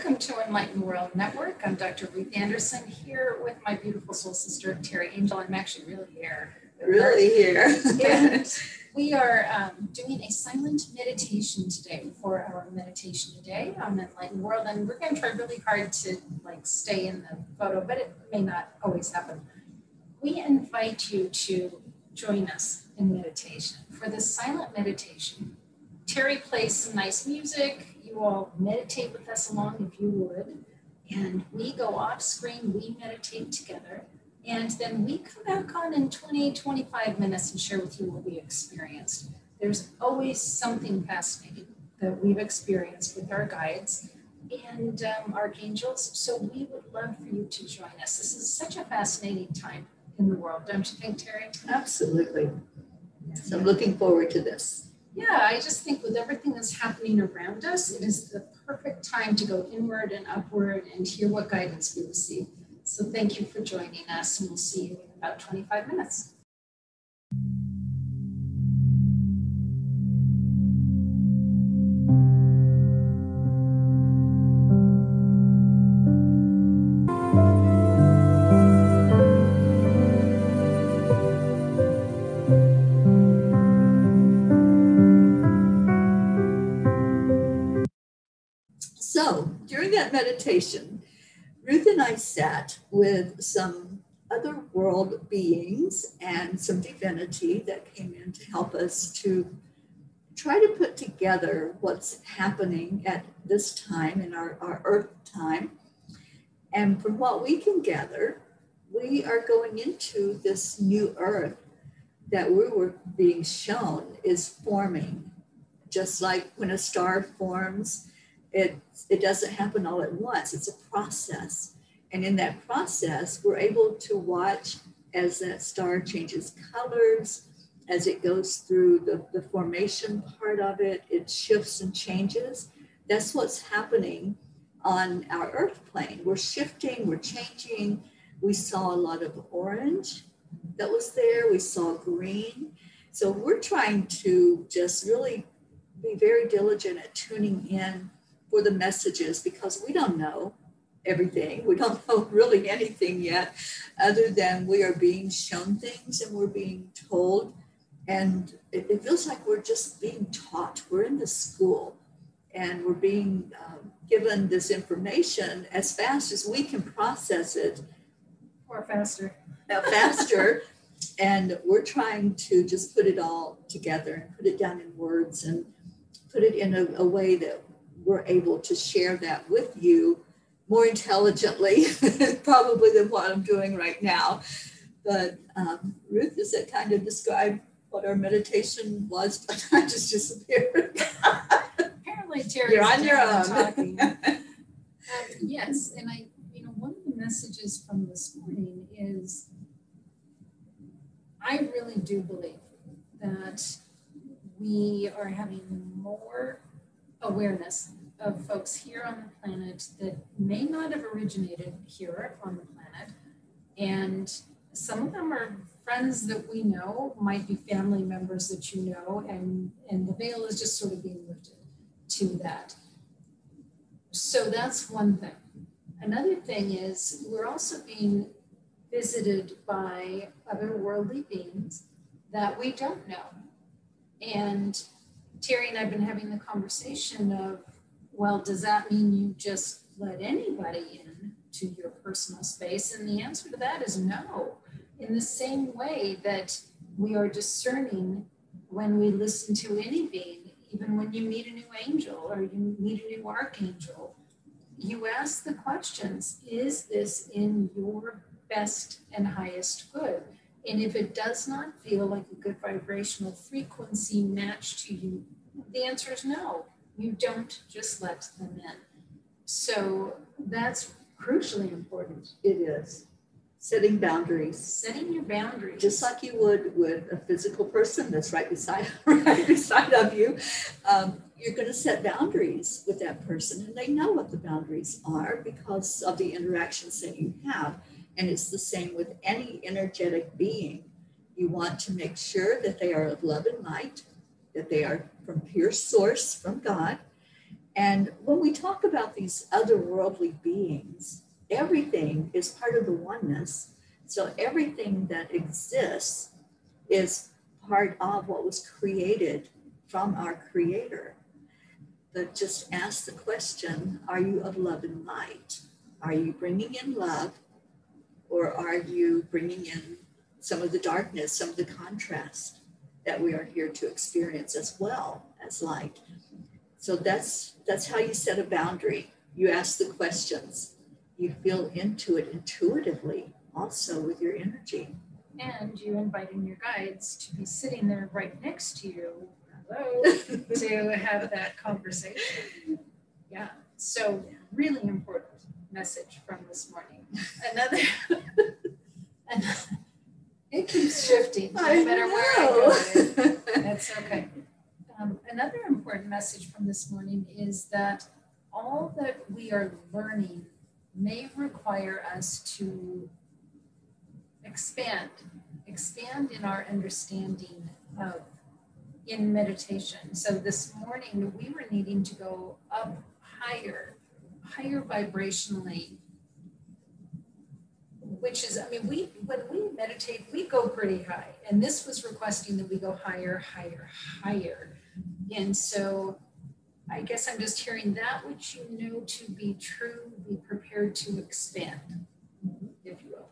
Welcome to Enlightened World Network. I'm Dr. Ruth Anderson here with my beautiful soul sister, Teri Angel. I'm actually really here. Really here. and we are um, doing a silent meditation today for our meditation today on Enlightened World. And we're going to try really hard to like stay in the photo, but it may not always happen. We invite you to join us in meditation. For this silent meditation, Teri plays some nice music you all meditate with us along if you would. And we go off screen, we meditate together. And then we come back on in 20, 25 minutes and share with you what we experienced. There's always something fascinating that we've experienced with our guides and um, archangels. So we would love for you to join us. This is such a fascinating time in the world, don't you think, Teri? Absolutely. So I'm looking forward to this yeah, I just think with everything that's happening around us, it is the perfect time to go inward and upward and hear what guidance we receive. So thank you for joining us, and we'll see you in about 25 minutes. Meditation, Ruth and I sat with some other world beings and some divinity that came in to help us to try to put together what's happening at this time in our, our earth time. And from what we can gather, we are going into this new earth that we were being shown is forming. Just like when a star forms, it, it doesn't happen all at once, it's a process. And in that process, we're able to watch as that star changes colors, as it goes through the, the formation part of it, it shifts and changes. That's what's happening on our earth plane. We're shifting, we're changing. We saw a lot of orange that was there, we saw green. So we're trying to just really be very diligent at tuning in for the messages because we don't know everything. We don't know really anything yet, other than we are being shown things and we're being told. And it, it feels like we're just being taught. We're in the school and we're being um, given this information as fast as we can process it. Or faster. Uh, faster. and we're trying to just put it all together and put it down in words and put it in a, a way that we're able to share that with you more intelligently, probably than what I'm doing right now. But um, Ruth, does that kind of describe what our meditation was? I just disappeared. Apparently, Teri, you're on your own. Talking. um, yes, and I, you know, one of the messages from this morning is, I really do believe that we are having more awareness of folks here on the planet that may not have originated here on the planet. And some of them are friends that we know, might be family members that you know, and, and the veil is just sort of being lifted to that. So that's one thing. Another thing is we're also being visited by other worldly beings that we don't know. And Teri and I've been having the conversation of, well, does that mean you just let anybody in to your personal space? And the answer to that is no. In the same way that we are discerning when we listen to any being, even when you meet a new angel or you meet a new archangel, you ask the questions Is this in your best and highest good? And if it does not feel like a good vibrational frequency match to you, the answer is no. You don't just let them in. So that's crucially important. It is. Setting boundaries. Setting your boundaries. Just like you would with a physical person that's right beside right beside of you. Um, you're going to set boundaries with that person and they know what the boundaries are because of the interactions that you have and it's the same with any energetic being. You want to make sure that they are of love and light, that they are from pure source from God, And when we talk about these otherworldly beings, everything is part of the oneness. So everything that exists is part of what was created from our Creator. But just ask the question are you of love and light? Are you bringing in love or are you bringing in some of the darkness, some of the contrast that we are here to experience as well as light? So that's that's how you set a boundary. You ask the questions. You feel into it intuitively also with your energy. And you invite in your guides to be sitting there right next to you, hello, to have that conversation. Yeah. So really important message from this morning. Another, another it keeps shifting no matter where I go. That's okay. Um, another important message from this morning is that all that we are learning may require us to expand, expand in our understanding of in meditation. So this morning we were needing to go up higher, higher vibrationally, which is, I mean, we when we meditate, we go pretty high. And this was requesting that we go higher, higher, higher. And so I guess I'm just hearing that which you know to be true, be prepared to expand, if you will.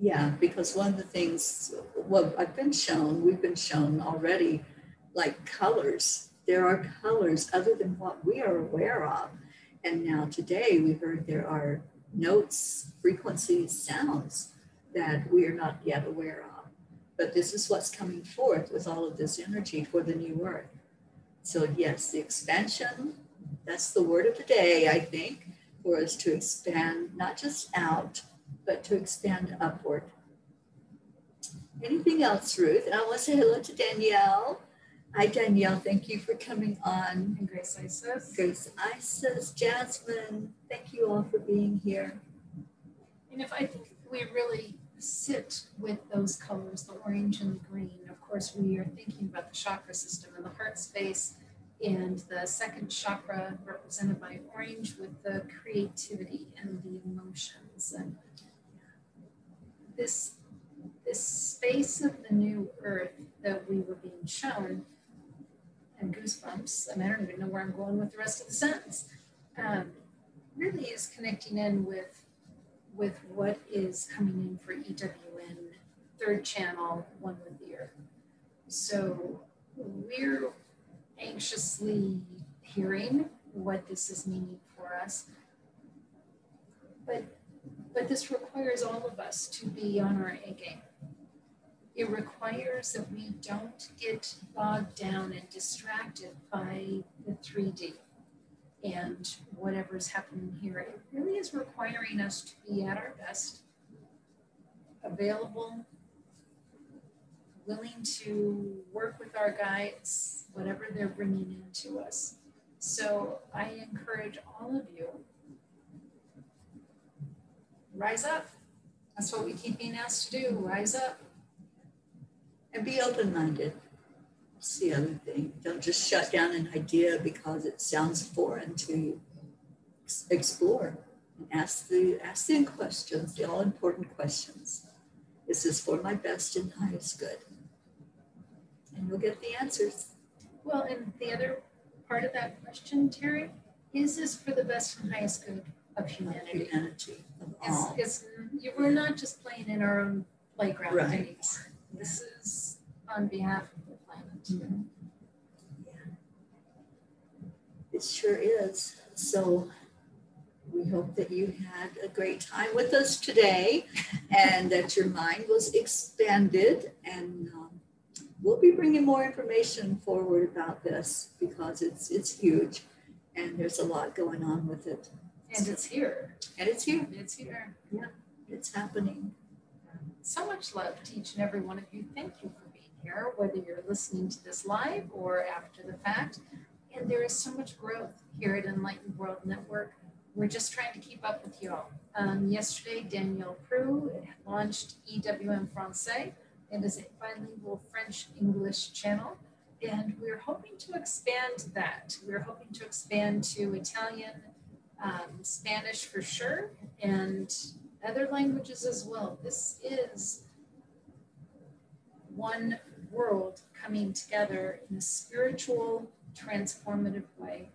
Yeah, because one of the things, well, I've been shown, we've been shown already, like colors. There are colors other than what we are aware of. And now today we heard there are notes, frequencies, sounds that we are not yet aware of. But this is what's coming forth with all of this energy for the new earth. So, yes, the expansion, that's the word of the day, I think, for us to expand not just out, but to expand upward. Anything else, Ruth? And I want to say hello to Danielle. Hi, Danielle. Thank you for coming on. And Grace Isis. Grace Isis, Jasmine. Thank you all for being here. And if I think we really sit with those colors, the orange and the green, of course, we are thinking about the chakra system and the heart space and the second chakra represented by orange with the creativity and the emotions and this this space of the new earth that we were being shown and goosebumps and i don't even know where i'm going with the rest of the sentence um, really is connecting in with with what is coming in for ewn third channel one with the earth so we're anxiously hearing what this is meaning for us. But, but this requires all of us to be on our A game. It requires that we don't get bogged down and distracted by the 3D and whatever's happening here. It really is requiring us to be at our best, available willing to work with our guides, whatever they're bringing into us. So I encourage all of you, rise up. That's what we keep being asked to do, rise up. And be open-minded. That's the other thing. Don't just shut down an idea because it sounds foreign to you. Explore and ask the ask the questions, the all important questions. This Is this for my best and highest good? and you'll get the answers. Well, and the other part of that question, Teri, is this for the best and highest good of humanity? Humanity of all. It's, it's, we're not just playing in our own playground right. anymore. This is on behalf of the planet. Mm-hmm. Yeah. It sure is. So we hope that you had a great time with us today and that your mind was expanded and um, we'll be bringing more information forward about this because it's it's huge and there's a lot going on with it. And it's here. And it's here. It's here. Yeah, it's happening. So much love to each and every one of you. Thank you for being here, whether you're listening to this live or after the fact. And there is so much growth here at Enlightened World Network. We're just trying to keep up with you all. Um, yesterday, Danielle Prue launched EWN Francais and it is a bilingual French English channel. and we're hoping to expand that. We're hoping to expand to Italian, um, Spanish for sure, and other languages as well. This is one world coming together in a spiritual, transformative way.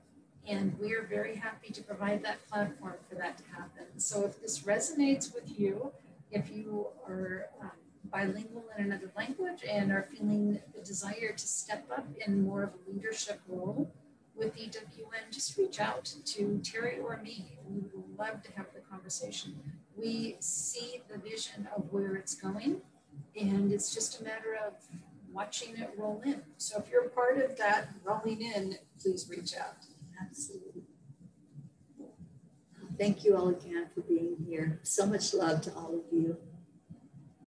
And we are very happy to provide that platform for that to happen. So if this resonates with you, if you are um, bilingual in another language and are feeling the desire to step up in more of a leadership role with EWN, just reach out to Teri or me. We would love to have the conversation. We see the vision of where it's going, and it's just a matter of watching it roll in. So if you're a part of that rolling in, please reach out. Absolutely. Thank you all again for being here. So much love to all of you.